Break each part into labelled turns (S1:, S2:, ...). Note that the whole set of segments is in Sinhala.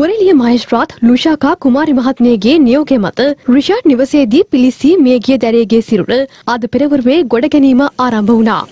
S1: නුවරඑළිය මහේස්ත්‍රාත් ලුෂාකා කුමාරි මහත්මියගේ නියෝගය මත රිෂාඩ් නිවසේදී පිලිසී මියගිය දැරියගේ සිරුර අද පෙරවරුවේ ගොඩ ගැනීම ආරම්භ වුණා.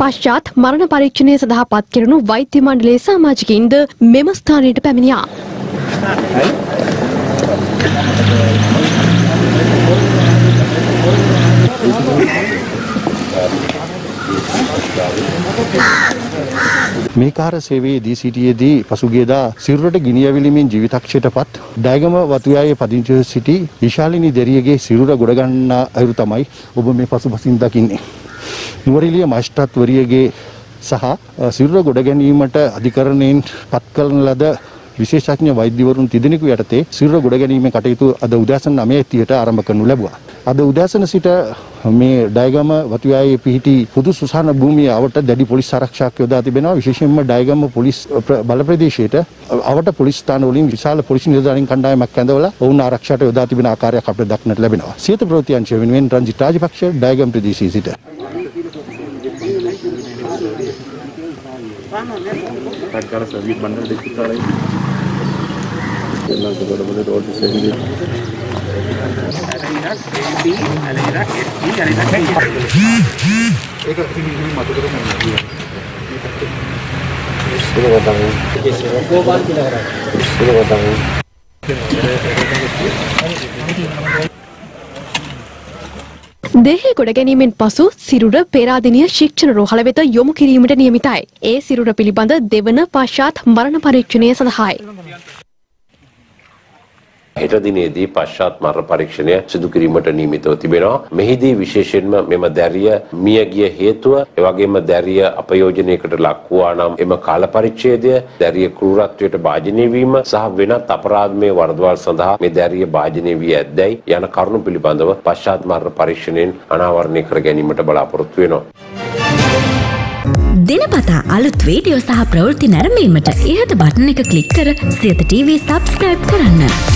S1: පශ්චාත් මරණ පරීක්ෂණය සඳහා පත් කෙරුණු වෛද්‍ය මණ්ඩලයේ සමාජිකින්ද මෙම ස්ථානයට පැමිණියා.
S2: මේ කාර සේවයේ දී සිටියේදී පසුගියදා සිරුරට ගිනි ඇවිලීමෙන් ජීවිතක්ෂයටපත් ඩයගම වතුයායේ පදිංචිව සිටි විශාලිනී දෙරියගේ සිරුර ගොඩ ගන්නා අයුරු තමයි ඔබ මේ පසුපසින් දකින්නේ. නුවරඑළිය මහේස්ත්‍රාත්වරියගේ සහ සිරුර ගොඩ ගැනීමට අධිකරණයෙන් පත් කරන ලද විශේෂඥ වෛද්‍යවරුන් තිදෙනෙකු යටතේ සිරුර ගොඩ ගැනීමේ කටයුතු අද උදෑසන 9:30ට ආරම්භ කරනු ලැබුවා. අද උදෑසන සිට මේ ඩයගම වතුයායේ පිහිටි පොදු සුසාන භූමිය අවට දැඩි පොලිස් ආරක්ෂාවක් යොදා තිබෙනවා. විශේෂයෙන්ම ඩයගම පොලිස් බල ප්‍රදේශයට අවට පොලිස් ස්ථාන වලින් විශාල පොලිස් නිලධාරීන් කණ්ඩායමක් ඇඳවලා ඔවුන් ආරක්ෂාට යොදා තිබෙන ආකාරයක් අපිට දක්නට ලැබෙනවා. සියත ප්‍රවෘත්ති අංශය වෙනුවෙන් රංජිත් රාජපක්ෂ ඩයගම ප්‍රදේශයේ සිට
S3: අලෙරක් AB අලෙරක් SD අලෙරක් ඒක හිමින් මතු කරගෙන
S1: යනවා ඒක තමයි ඒක ගෝබල් කියලා කරන්නේ ඒක තමයි දෙහේ ගොඩ ගැනීමෙන් පසු සිරුර පෙරාදිනය ශික්ෂණ රෝහල වෙත යොමු කිරීමට නියමිතයි. ඒ සිරුර පිළිබඳ දෙවන පශ්චාත් මරණ පරීක්ෂණය සඳහායි.
S4: හෙට දිනේදී පශ්චාත් මරණ පරීක්ෂණය සිදු කිරීමට නියමිතව තිබෙනවා. මෙහිදී විශේෂයෙන්ම මෙම දැරිය මිය ගිය හේතුව, එවැගේම දැරිය අපයෝජනයකට ලක් වූවා නම් එම කාල පරිච්ඡේදය, දැරිය ක්‍රූරත්වයට භාජනය වීම සහ වෙනත් අපරාධමය වරදවල් සඳහා මේ දැරිය භාජනය වී ඇද්දැයි යන කරුණු පිළිබඳව පශ්චාත් මරණ පරීක්ෂණයෙන් අනාවරණය කර ගැනීමට බලාපොරොත්තු වෙනවා.
S5: දිනපතා අලුත් වීඩියෝ සහ ප්‍රවෘත්ති නැරඹීමට ඉහත බටන එක ක්ලික් කර සියත TV සබස්ක්‍රයිබ් කරන්න.